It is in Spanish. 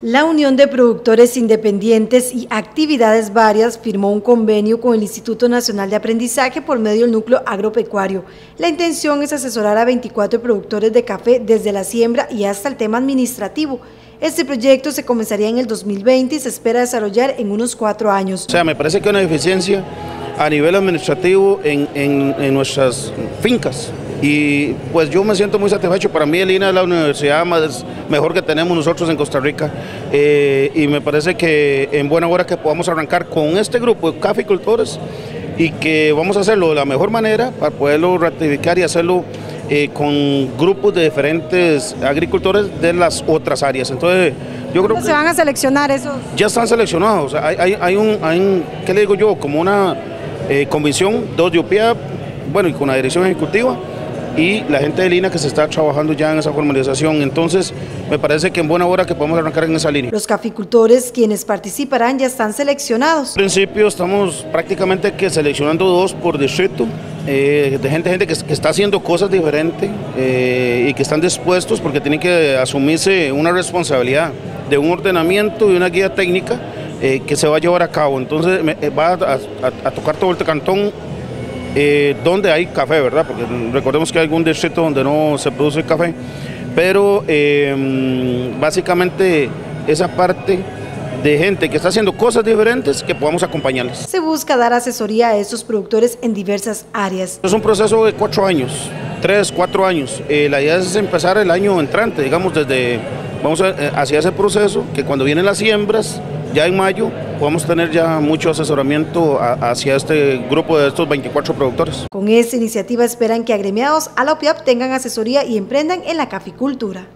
La Unión de Productores Independientes y Actividades Varias firmó un convenio con el Instituto Nacional de Aprendizaje por medio del núcleo agropecuario. La intención es asesorar a 24 productores de café desde la siembra y hasta el tema administrativo. Este proyecto se comenzaría en el 2020 y se espera desarrollar en unos cuatro años. O sea, me parece que una eficiencia a nivel administrativo en, en nuestras fincas, y pues yo me siento muy satisfecho. Para mí el INA es la universidad más mejor que tenemos nosotros en Costa Rica eh, y me parece que en buena hora que podamos arrancar con este grupo de caficultores y que vamos a hacerlo de la mejor manera para poderlo ratificar y hacerlo eh, con grupos de diferentes agricultores de las otras áreas. Entonces, yo creo que se van a seleccionar esos? Ya están seleccionados. hay, hay, un, hay ¿qué le digo yo? Como una eh, convención, dos de UPIA, bueno, y con la dirección ejecutiva y la gente de Lina que se está trabajando ya en esa formalización. Entonces, me parece que en buena hora que podemos arrancar en esa línea. Los caficultores, quienes participarán, ya están seleccionados. En principio estamos prácticamente que seleccionando dos por distrito, eh, de gente, gente que, está haciendo cosas diferentes eh, y que están dispuestos porque tienen que asumirse una responsabilidad de un ordenamiento y una guía técnica eh, que se va a llevar a cabo. Entonces va a, a tocar todo el cantón eh, donde hay café, ¿verdad? Porque recordemos que hay algún distrito donde no se produce café, pero em, básicamente esa parte de gente que está haciendo cosas diferentes que podamos acompañarles. Se busca dar asesoría a estos productores en diversas áreas. Es un proceso de cuatro años, tres, cuatro años. Eh, la idea es empezar el año entrante, digamos, desde, vamos a, eh, hacia ese proceso, que cuando vienen las siembras, ya en mayo podemos tener ya mucho asesoramiento hacia este grupo de estos 24 productores. Con esta iniciativa esperan que agremiados a la OPIAP tengan asesoría y emprendan en la caficultura.